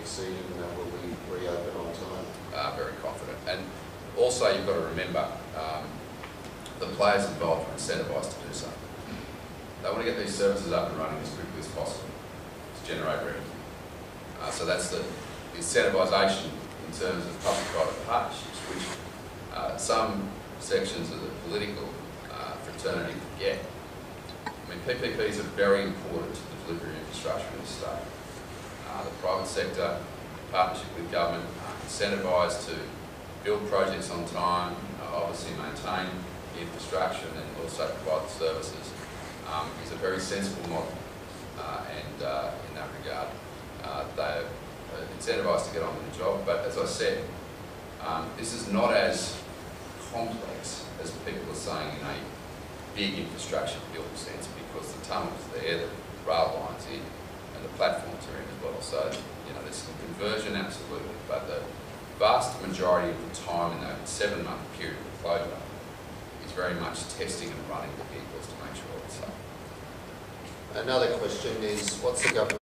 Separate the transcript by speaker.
Speaker 1: proceed and uh, will we reopen on time?
Speaker 2: uh, very confident. And also, you've got to remember, um, the players involved are incentivised to do so. They want to get these services up and running as quickly as possible to generate revenue. Uh, so that's the incentivisation in terms of public-private partnerships, which uh, some sections of the political uh, fraternity forget. I mean, PPPs are very important to the delivery of infrastructure in the state. Uh, private sector, partnership with government, are incentivised to build projects on time, uh, obviously maintain the infrastructure and also provide the services. Um, is a very sensible model uh, and uh, in that regard uh, they're uh, incentivised to get on with the job. But as I said, um, this is not as complex as people are saying in a big infrastructure build sense because the tunnel's there, the rail and as well. So, you know, there's some conversion absolutely, but the vast majority of the time in that seven month period of closure is very much testing and running the vehicles to make sure it's safe.
Speaker 1: Another question is, what's the government